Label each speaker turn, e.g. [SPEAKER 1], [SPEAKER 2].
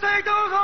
[SPEAKER 1] 谁都好。